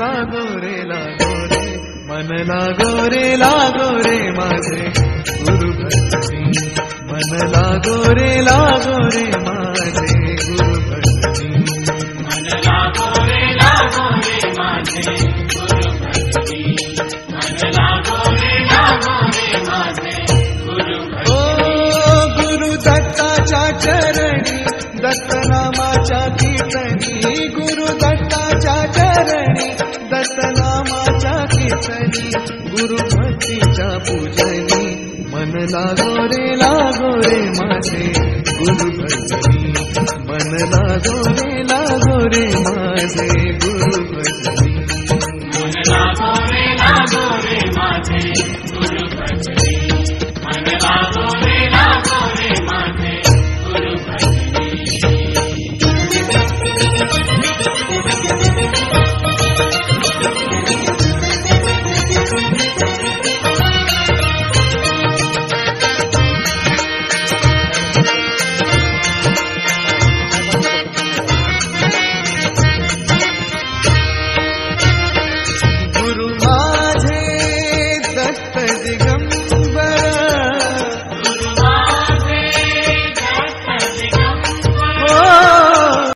लागो रे लागो रे मन लागो रे लागो मन लागो रे लागो रे माझे गुरु भक्ती मन लागो रे लागो रे माझे गुरु भक्ती मन लागो रे लागो रे माझे गुरु ओ गुरु दत्ताच्या चरणी दत्त नामाच्या कीर्तनी। गुरु दत्ताच्या चरणी दत्त नामाच्या कीर्तनी। गुरु भक्तीच्या पूजनी मन लागो रे लागो रे माझे गुरु भजनी मन लागो रे लागो रे माझे गुरु भजनी मन लागो रे लागो रे माझे